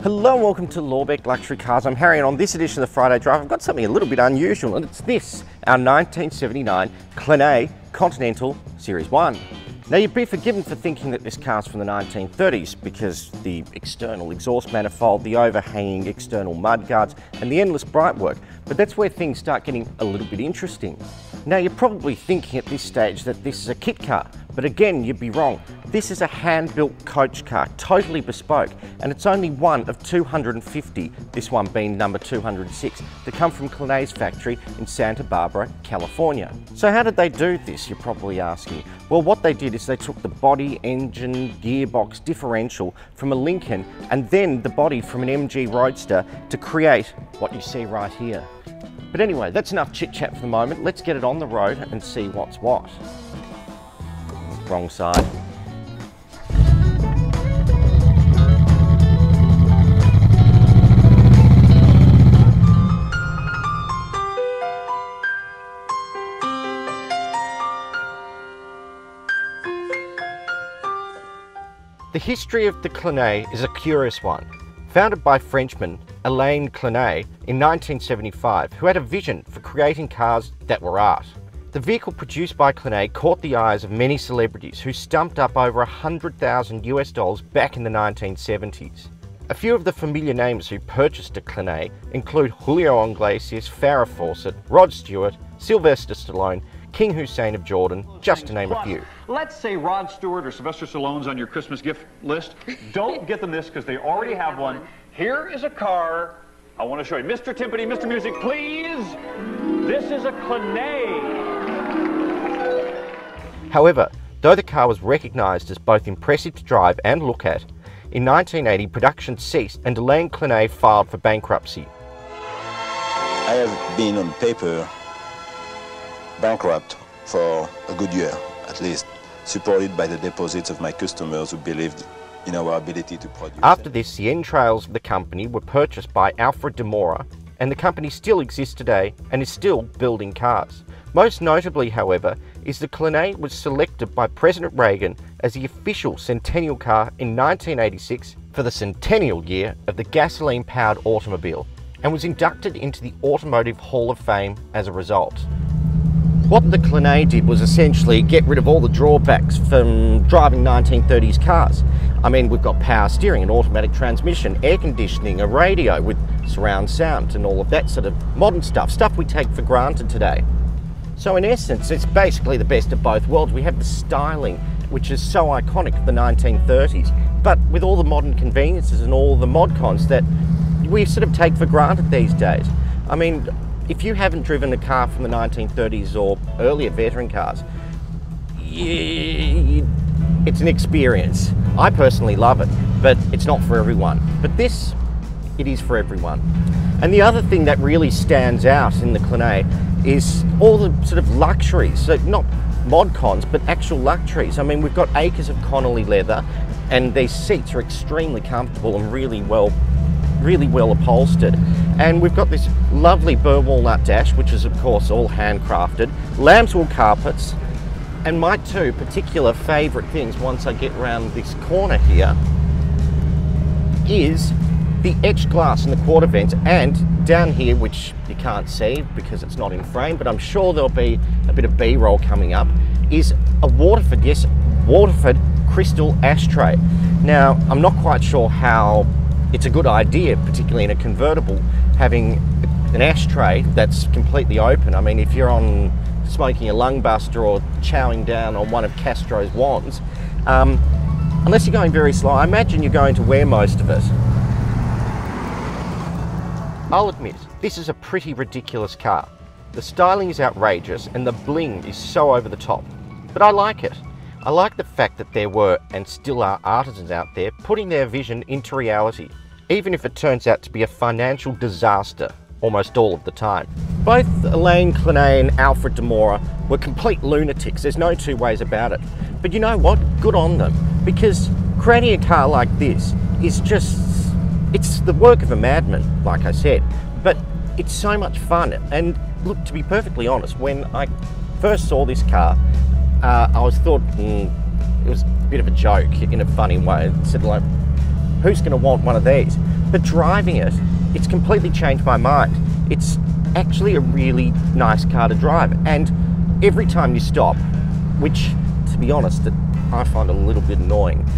Hello and welcome to Lorbek Luxury Cars. I'm Harry and on this edition of the Friday Drive I've got something a little bit unusual and it's this, our 1979 Clenet Continental Series 1. Now you'd be forgiven for thinking that this car's from the 1930s because the external exhaust manifold, the overhanging external mudguards and the endless bright work, but that's where things start getting a little bit interesting. Now you're probably thinking at this stage that this is a kit car, but again you'd be wrong. This is a hand-built coach car, totally bespoke, and it's only one of 250, this one being number 206, to come from Clenet's factory in Santa Barbara, California. So how did they do this, you're probably asking? Well, what they did is they took the body, engine, gearbox, differential from a Lincoln, and then the body from an MG Roadster to create what you see right here. But anyway, that's enough chit chat for the moment. Let's get it on the road and see what's what. Wrong side. The history of the Clenet is a curious one. Founded by Frenchman Alain Clenet in 1975, who had a vision for creating cars that were art. The vehicle produced by Clenet caught the eyes of many celebrities who stumped up over 100,000 US dollars back in the 1970s. A few of the familiar names who purchased a Clenet include Julio Iglesias, Farrah Fawcett, Rod Stewart, Sylvester Stallone, King Hussein of Jordan, just to name a few. Let's say Rod Stewart or Sylvester Stallone's on your Christmas gift list. Don't get them this because they already have one. Here is a car I want to show you. Mr. Timpani, Mr. Music, please. This is a Clenet. However, though the car was recognised as both impressive to drive and look at, in 1980 production ceased and Alain Clenet filed for bankruptcy. I have been on paper bankrupt for a good year, at least, supported by the deposits of my customers who believed in our ability to produce. After this, the entrails of the company were purchased by Alfred Di Mora, and the company still exists today and is still building cars. Most notably, however, is the Clenet was selected by President Reagan as the official centennial car in 1986 for the centennial year of the gasoline-powered automobile and was inducted into the Automotive Hall of Fame as a result. What the Clenet did was essentially get rid of all the drawbacks from driving 1930s cars. I mean, we've got power steering, an automatic transmission, air conditioning, a radio with surround sound and all of that sort of modern stuff, stuff we take for granted today. So in essence, it's basically the best of both worlds. We have the styling, which is so iconic of the 1930s, but with all the modern conveniences and all the mod cons that we sort of take for granted these days. I mean, if you haven't driven a car from the 1930s or earlier veteran cars, it's an experience. I personally love it, but it's not for everyone. But this, it is for everyone. And the other thing that really stands out in the Clenet is all the sort of luxuries. So not mod cons, but actual luxuries. I mean, we've got acres of Connolly leather, and these seats are extremely comfortable and really well really well upholstered. And we've got this lovely burr walnut dash, which is of course all handcrafted, lambswool carpets, and my two particular favourite things once I get around this corner here is the etched glass in the quarter vents and down here, which you can't see because it's not in frame, but I'm sure there'll be a bit of B-roll coming up, is a Waterford, yes, Waterford crystal ashtray. Now, I'm not quite sure how it's a good idea, particularly in a convertible, having an ashtray that's completely open. I mean, if you're on smoking a lungbuster or chowing down on one of Castro's wands, um, unless you're going very slow, I imagine you're going to wear most of it. I'll admit, this is a pretty ridiculous car. The styling is outrageous and the bling is so over the top, but I like it. I like the fact that there were and still are artisans out there putting their vision into reality even if it turns out to be a financial disaster almost all of the time. Both Elaine Clenet and Alfred Di Mora were complete lunatics, there's no two ways about it. But you know what? Good on them. Because creating a car like this is just, it's the work of a madman, like I said. But it's so much fun. And look, to be perfectly honest, when I first saw this car, uh, I was thought, mm, it was a bit of a joke in a funny way. It said like, who's going to want one of these? But driving it, it's completely changed my mind. It's actually a really nice car to drive. And every time you stop, which to be honest, I find a little bit annoying,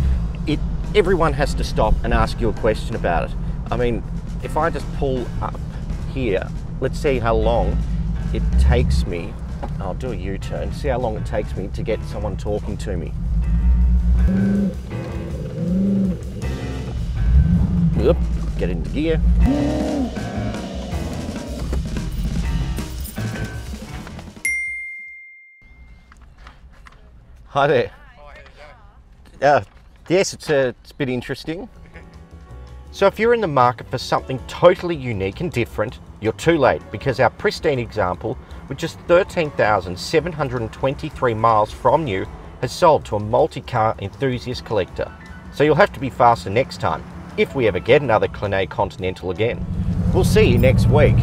it everyone has to stop and ask you a question about it. I mean, if I just pull up here, let's see how long it takes me. I'll do a U-turn, see how long it takes me to get someone talking to me. Get into gear. Hi there. Uh, yes, it's, uh, it's a bit interesting. So if you're in the market for something totally unique and different, you're too late because our pristine example, with just 13,723 miles from you, has sold to a multi-car enthusiast collector. So you'll have to be faster next time, if we ever get another Clenet Continental again. We'll see you next week.